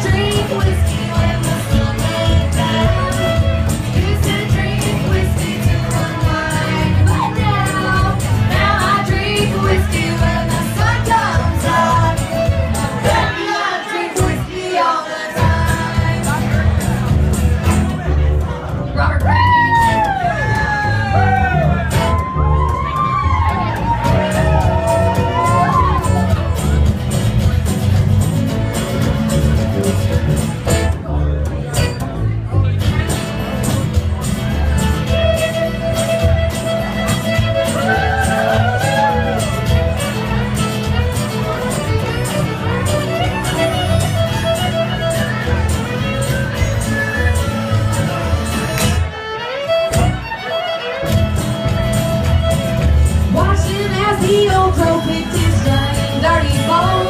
drink whiskey. Crow picked his giant dirty bones